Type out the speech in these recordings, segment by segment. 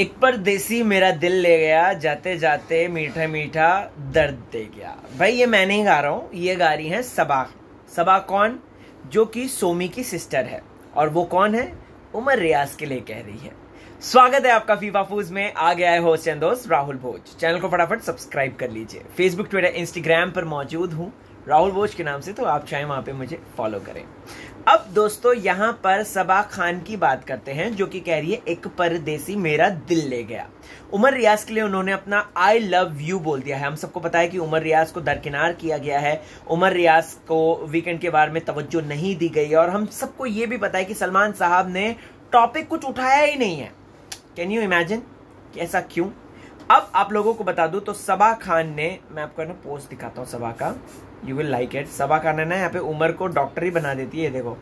एक परदेसी मेरा दिल ले गया, जाते जाते मीठा मीठा दर्द दे गया। भाई, ये मैं नहीं गा रहा हूँ, ये गा रही है सबा सबा कौन? जो कि सोमी की सिस्टर है। और वो कौन है? उमर रियाज के लिए कह रही है। स्वागत है आपका फीफा फूज में। आ गया है होस्ट एंड दोस्त राहुल भोज। चैनल को फटाफट सब्सक्राइब कर लीजिए। फेसबुक ट्विटर इंस्टाग्राम पर मौजूद हूँ। राहुल भोज के नाम से तो आप चाहे वहाँ पे मुझे फॉलो करें। अब दोस्तों, यहाँ पर सबा खान की बात करते हैं, जो कि कह रही है, एक परदेसी मेरा दिल ले गया। उमर रियाज के लिए उन्होंने अपना आई लव यू बोल दिया है। हम सबको पता है कि उमर रियाज को दरकिनार किया गया है। उमर रियाज को वीकेंड के बारे में तवज्जो नहीं दी गई और हम सबको ये भी पता है कि सलमान साहब ने टॉपिक कुछ उठाया ही नहीं है। कैन यू इमेजिन ऐसा क्यों? अब आप लोगों को बता दूँ तो सबा खान ने, मैं आपको ना पोस्ट दिखाता हूँ सबा का। You will like it Saba Khan है ना यहाँ पे उमर को डॉक्टर ही बना देती है देखो।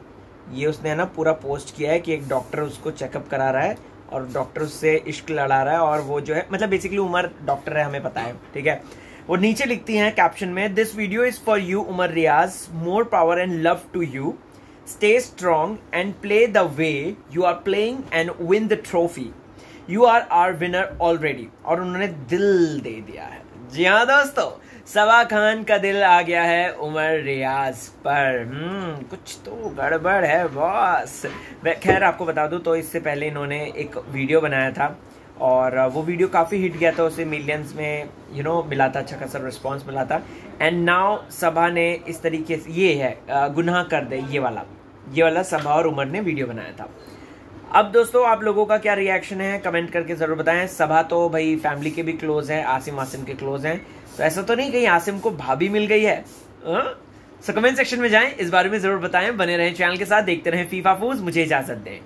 ये उसने ना पूरा पोस्ट किया है कि एक डॉक्टर उसको चेकअप करा रहा है और डॉक्टर उससे इश्क लड़ा रहा है और वो जो है मतलब बेसिकली उमर डॉक्टर है, हमें पता है, ठीक है? वो नीचे लिखती हैं कैप्शन में this video is for you Umar Riyaz. More power and love to you stay strong and play the way you are playing and win the trophy you are are winner already और उन्होंने दिल दे दिया है। जी हाँ दोस्तों सबा खान का दिल आ गया है उमर रियाज पर। हम्म कुछ तो गड़बड़ है बॉस। खैर आपको बता दूँ तो इससे पहले इन्होंने एक वीडियो बनाया था और वो वीडियो काफ़ी हिट गया था उसे मिलियंस में यू you नो know, मिला था अच्छा खासा रिस्पॉन्स मिला था। एंड नाउ सभा ने इस तरीके से ये है गुनाह कर दे ये वाला। ये वाला सभा और उमर ने वीडियो बनाया था। अब दोस्तों, आप लोगों का क्या रिएक्शन है? कमेंट करके ज़रूर बताएँ। सभा तो भाई फैमिली के भी क्लोज है, आसिम आसिम के क्लोज हैं। तो ऐसा तो नहीं कहीं आसिम को भाभी मिल गई है। सो कमेंट सेक्शन में जाएँ, इस बारे में ज़रूर बताएँ। बने रहें चैनल के साथ, देखते रहें फीफा फूज मुझे इजाज़त दें।